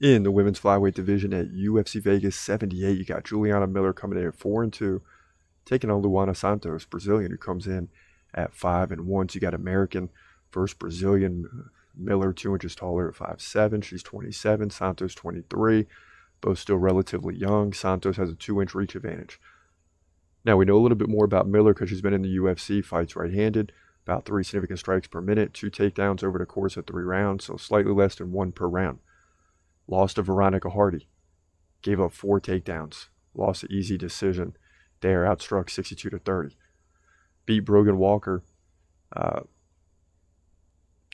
in the women's flyweight division at UFC Vegas 78. You got Juliana Miller coming in at four and two, taking on Luana Santos, Brazilian, who comes in at five and one. So you got American versus Brazilian. Uh, Miller, two inches taller at five seven. She's 27. Santos, 23. Both still relatively young. Santos has a two inch reach advantage. Now, we know a little bit more about Miller because she's been in the UFC, fights right handed, about three significant strikes per minute, two takedowns over the course of three rounds, so slightly less than one per round. Lost to Veronica Hardy, gave up four takedowns, lost an easy decision there, outstruck 62 to 30. Beat Brogan Walker. Uh,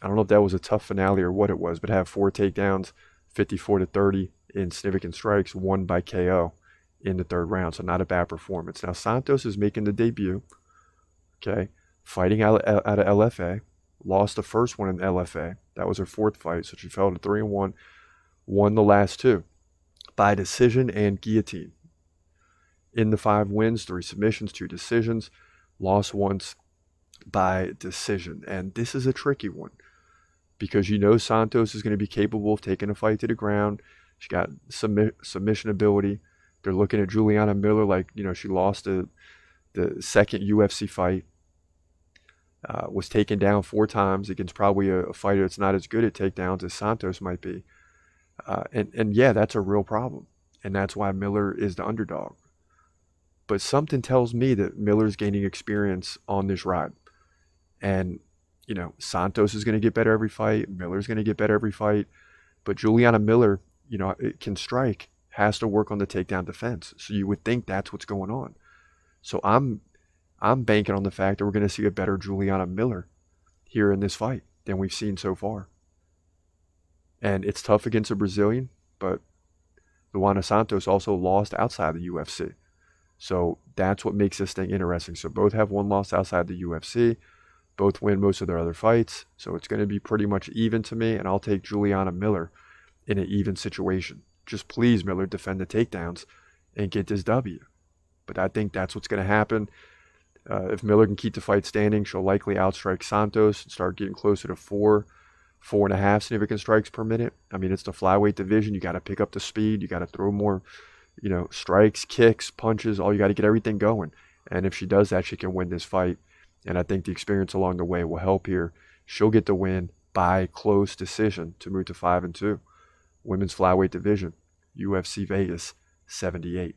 I don't know if that was a TUF finale or what it was, but had four takedowns, 54 to 30 in significant strikes, won by KO in the third round. So not a bad performance. Now Santos is making the debut. Okay, fighting out out of LFA, lost the first one in LFA. That was her fourth fight, so she fell to three and one. Won the last two by decision and guillotine. In the five wins, three submissions, two decisions. Lost once by decision, and this is a tricky one because you know Santos is going to be capable of taking a fight to the ground. She's got submi- submission ability. They're looking at Juliana Miller like, you know, she lost the, the second UFC fight, uh, was taken down four times against probably a, a, fighter that's not as good at takedowns as Santos might be. Uh, and, and yeah, that's a real problem. And that's why Miller is the underdog. But something tells me that Miller's gaining experience on this ride. And you know, Santos is going to get better every fight. Miller's going to get better every fight. But Juliana Miller, you know, it can strike, has to work on the takedown defense. So you would think that's what's going on. So I'm I'm banking on the fact that we're going to see a better Juliana Miller here in this fight than we've seen so far. And it's tough against a Brazilian, but Luana Santos also lost outside the UFC. So that's what makes this thing interesting. So both have one loss outside the UFC both win most of their other fights. So it's going to be pretty much even to me, and I'll take Juliana Miller in an even situation. Just please, Miller, defend the takedowns and get this W. But I think that's what's going to happen. Uh, if Miller can keep the fight standing, she'll likely outstrike Santos and start getting closer to four, four and a half significant strikes per minute. I mean, it's the flyweight division. You got to pick up the speed. You got to throw more, you know, strikes, kicks, punches. All you got to get everything going. And if she does that, she can win this fight. And I think the experience along the way will help here. She'll get the win by close decision to move to 5 and 2. Women's flyweight division, UFC Vegas 78.